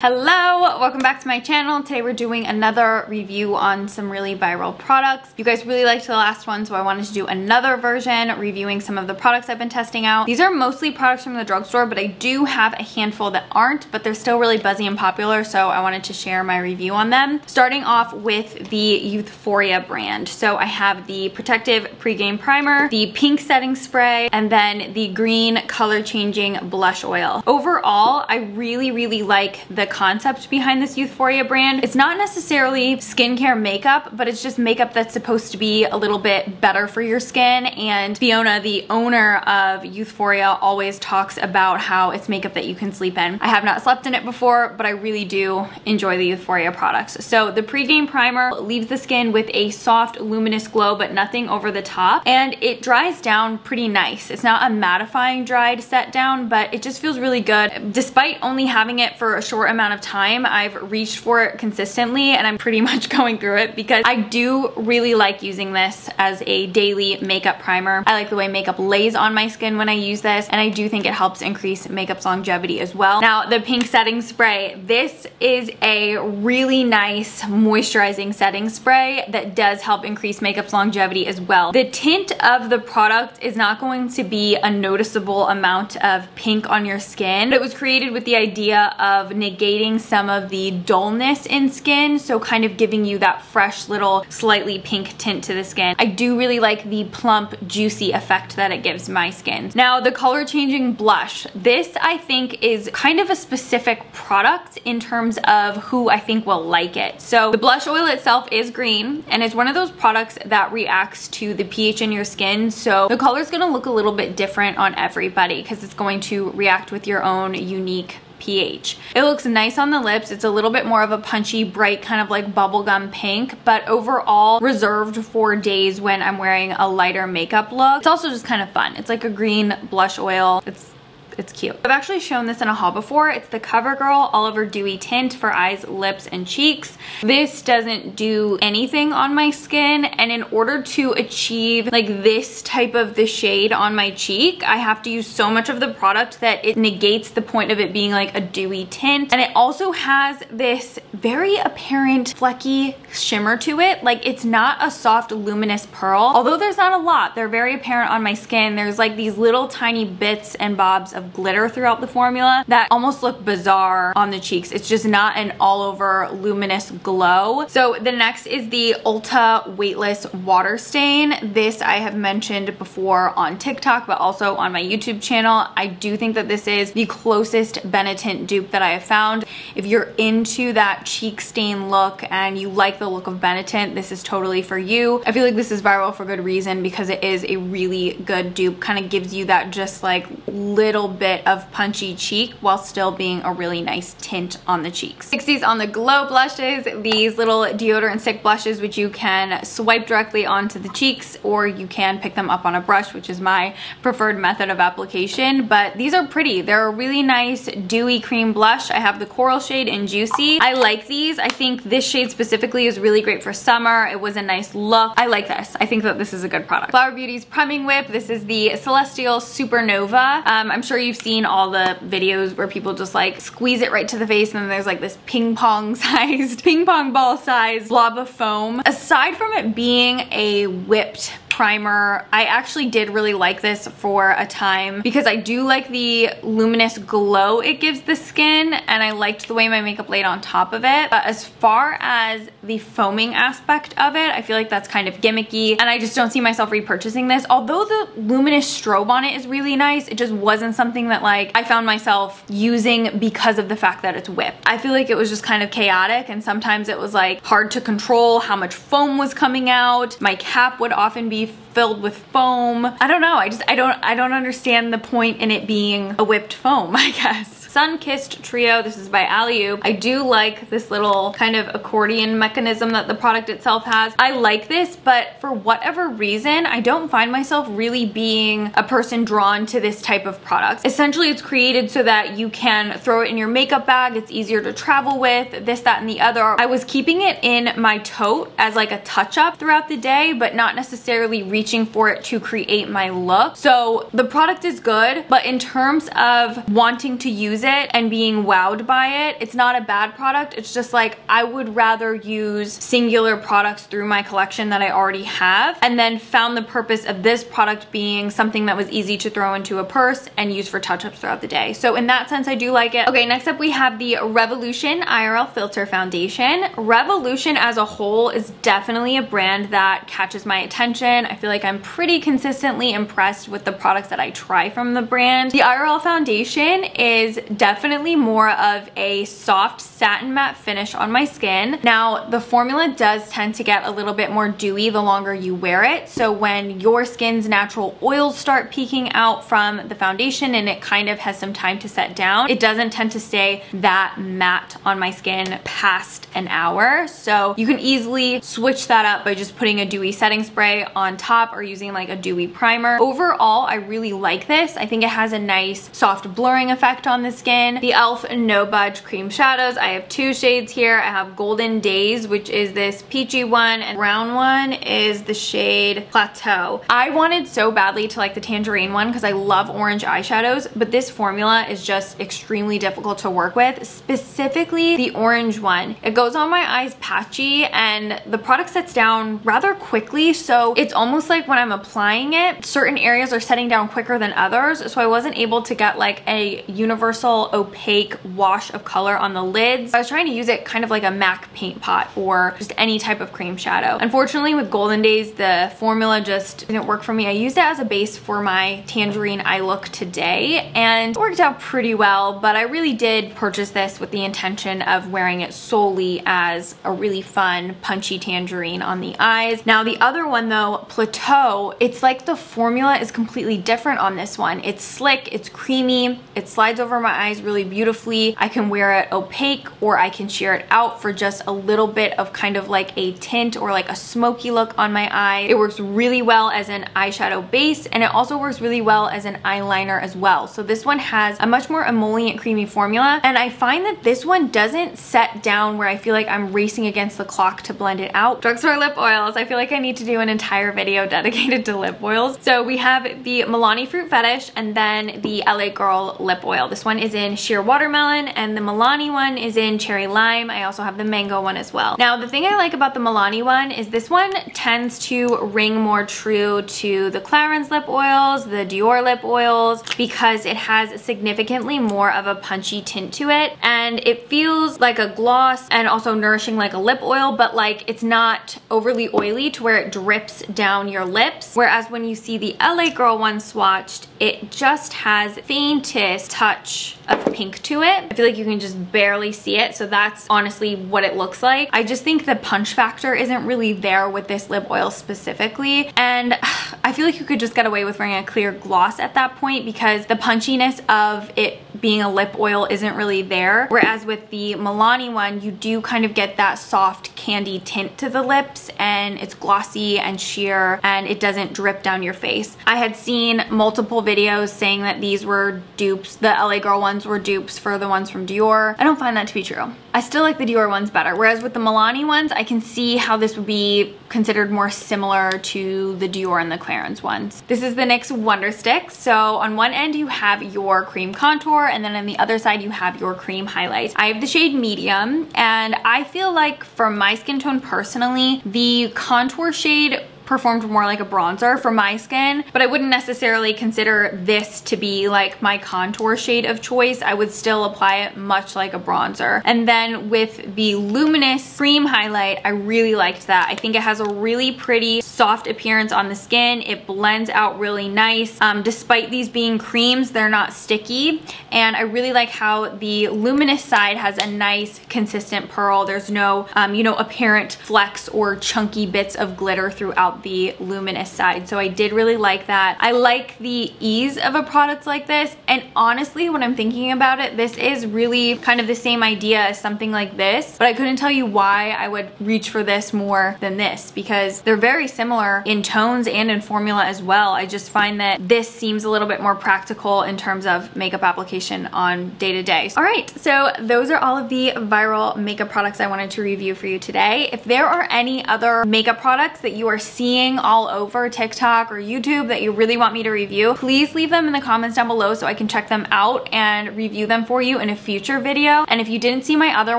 Hello, welcome back to my channel. Today we're doing another review on some really viral products. You guys really liked the last one, so I wanted to do another version reviewing some of the products I've been testing out. These are mostly products from the drugstore, but I do have a handful that aren't, but they're still really buzzy and popular, so I wanted to share my review on them. Starting off with the Youthforia brand. So I have the Protective Pre-Game Primer, the pink setting spray, and then the green color changing blush oil. Overall, I really, really like the concept behind this Youthforia brand. It's not necessarily skincare makeup, but it's just makeup that's supposed to be a little bit better for your skin. And Fiona, the owner of Youthforia, always talks about how it's makeup that you can sleep in. I have not slept in it before, but I really do enjoy the Youthforia products. So the pre-game primer leaves the skin with a soft, luminous glow, but nothing over the top. And it dries down pretty nice. It's not a mattifying dried set down, but it just feels really good. Despite only having it for a short amount of time, I've reached for it consistently and I'm pretty much going through it because I do really like using this as a daily makeup primer. I like the way makeup lays on my skin when I use this and I do think it helps increase makeup's longevity as well. Now the pink setting spray, this is a really nice moisturizing setting spray that does help increase makeup's longevity as well. The tint of the product is not going to be a noticeable amount of pink on your skin. It was created with the idea of negating some of the dullness in skin, so kind of giving you that fresh little slightly pink tint to the skin. I do really like the plump, juicy effect that it gives my skin. Now, the color changing blush. This, I think, is kind of a specific product in terms of who I think will like it. So the blush oil itself is green, and it's one of those products that reacts to the pH in your skin, so the color is gonna look a little bit different on everybody because it's going to react with your own unique pH. It looks nice on the lips. It's a little bit more of a punchy, bright kind of like bubblegum pink, but overall reserved for days when I'm wearing a lighter makeup look. It's also just kind of fun. It's like a green blush oil. It's it's cute. I've actually shown this in a haul before. It's the CoverGirl Oliver Dewy Tint for eyes, lips, and cheeks. This doesn't do anything on my skin, and in order to achieve like this type of the shade on my cheek, I have to use so much of the product that it negates the point of it being like a dewy tint. And it also has this very apparent flecky shimmer to it. Like it's not a soft luminous pearl. Although there's not a lot, they're very apparent on my skin. There's like these little tiny bits and bobs of glitter throughout the formula that almost look bizarre on the cheeks. It's just not an all over luminous glow. So the next is the Ulta Weightless Water Stain. This I have mentioned before on TikTok, but also on my YouTube channel. I do think that this is the closest Benetint dupe that I have found. If you're into that cheek stain look and you like the look of Benetint, this is totally for you. I feel like this is viral for good reason because it is a really good dupe. Kind of gives you that just like little bit of punchy cheek while still being a really nice tint on the cheeks. Pixi's on the Glow blushes, these little deodorant stick blushes which you can swipe directly onto the cheeks or you can pick them up on a brush which is my preferred method of application but these are pretty. They're a really nice dewy cream blush. I have the coral shade in Juicy. I like these. I think this shade specifically is really great for summer. It was a nice look. I like this. I think that this is a good product. Flower Beauty's Priming Whip. This is the Celestial Supernova. Um, I'm sure you you've seen all the videos where people just like squeeze it right to the face and then there's like this ping pong sized, ping pong ball sized blob of foam. Aside from it being a whipped primer. I actually did really like this for a time because I do like the luminous glow it gives the skin and I liked the way my makeup laid on top of it. But as far as the foaming aspect of it, I feel like that's kind of gimmicky and I just don't see myself repurchasing this. Although the luminous strobe on it is really nice, it just wasn't something that like I found myself using because of the fact that it's whipped. I feel like it was just kind of chaotic and sometimes it was like hard to control how much foam was coming out. My cap would often be filled with foam. I don't know. I just, I don't, I don't understand the point in it being a whipped foam, I guess. Sun-Kissed Trio. This is by Alleyoop I do like this little kind of accordion mechanism that the product itself has. I like this, but for whatever reason, I don't find myself really being a person drawn to this type of product. Essentially, it's created so that you can throw it in your makeup bag. It's easier to travel with, this, that, and the other. I was keeping it in my tote as like a touch-up throughout the day, but not necessarily reaching for it to create my look. So the product is good, but in terms of wanting to use use it and being wowed by it. It's not a bad product. It's just like I would rather use singular products through my collection that I already have and then found the purpose of this product being something that was easy to throw into a purse and use for touch-ups throughout the day. So in that sense, I do like it. Okay, next up we have the Revolution IRL Filter Foundation. Revolution as a whole is definitely a brand that catches my attention. I feel like I'm pretty consistently impressed with the products that I try from the brand. The IRL foundation is definitely more of a soft satin matte finish on my skin. Now, the formula does tend to get a little bit more dewy the longer you wear it. So when your skin's natural oils start peeking out from the foundation and it kind of has some time to set down, it doesn't tend to stay that matte on my skin past an hour. So you can easily switch that up by just putting a dewy setting spray on top or using like a dewy primer. Overall, I really like this. I think it has a nice soft blurring effect on the skin. The e.l.f. No Budge Cream Shadows. I have two shades here. I have Golden Days, which is this peachy one, and brown one is the shade Plateau. I wanted so badly to like the tangerine one because I love orange eyeshadows, but this formula is just extremely difficult to work with, specifically the orange one. It goes on my eyes patchy and the product sets down rather quickly, so it's almost like when I'm applying it, certain areas are setting down quicker than others, so I wasn't able to get like a universal opaque wash of color on the lids. I was trying to use it kind of like a MAC paint pot or just any type of cream shadow. Unfortunately, with Golden Days, the formula just didn't work for me. I used it as a base for my tangerine eye look today and it worked out pretty well, but I really did purchase this with the intention of wearing it solely as a really fun punchy tangerine on the eyes. Now the other one though, Plateau, it's like the formula is completely different on this one. It's slick, it's creamy, it slides over my eyes really beautifully. I can wear it opaque or I can sheer it out for just a little bit of kind of like a tint or like a smoky look on my eye. It works really well as an eyeshadow base and it also works really well as an eyeliner as well. So this one has a much more emollient creamy formula and I find that this one doesn't set down where I feel like I'm racing against the clock to blend it out. Drugstore lip oils. I feel like I need to do an entire video dedicated to lip oils. So we have the Milani Fruit Fetish and then the LA Girl lip oil. This one is in Sheer Watermelon and the Milani one is in Cherry Lime. I also have the mango one as well. Now the thing I like about the Milani one is this one tends to ring more true to the Clarins lip oils, the Dior lip oils, because it has significantly more of a punchy tint to it and it feels like a gloss and also nourishing like a lip oil, but like it's not overly oily to where it drips down your lips. Whereas when you see the LA Girl one swatched, it just has faintest touch of pink to it. I feel like you can just barely see it. So that's honestly what it looks like. I just think the punch factor isn't really there with this lip oil specifically. And I feel like you could just get away with wearing a clear gloss at that point because the punchiness of it being a lip oil isn't really there. Whereas with the Milani one, you do kind of get that soft candy tint to the lips and it's glossy and sheer and it doesn't drip down your face. I had seen multiple videos saying that these were dupes. The LA Girl ones were dupes for the ones from Dior. I don't find that to be true. I still like the Dior ones better. Whereas with the Milani ones, I can see how this would be considered more similar to the Dior and the Clarins ones. This is the NYX Wonder Stick. So on one end you have your cream contour and then on the other side you have your cream highlight. I have the shade medium and I feel like for my skin tone personally, the contour shade performed more like a bronzer for my skin, but I wouldn't necessarily consider this to be like my contour shade of choice. I would still apply it much like a bronzer. And then with the Luminous Cream Highlight, I really liked that. I think it has a really pretty soft appearance on the skin. It blends out really nice. Um, despite these being creams, they're not sticky. And I really like how the Luminous side has a nice consistent pearl. There's no, um, you know, apparent flecks or chunky bits of glitter throughout the luminous side. So I did really like that. I like the ease of a product like this. And honestly, when I'm thinking about it, this is really kind of the same idea as something like this. But I couldn't tell you why I would reach for this more than this because they're very similar in tones and in formula as well. I just find that this seems a little bit more practical in terms of makeup application on day to day. All right, so those are all of the viral makeup products I wanted to review for you today. If there are any other makeup products that you are seeing seeing all over TikTok or YouTube that you really want me to review, please leave them in the comments down below so I can check them out and review them for you in a future video. And if you didn't see my other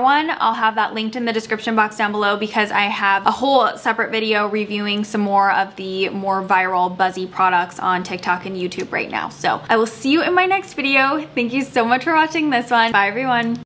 one, I'll have that linked in the description box down below because I have a whole separate video reviewing some more of the more viral buzzy products on TikTok and YouTube right now. So I will see you in my next video. Thank you so much for watching this one. Bye everyone.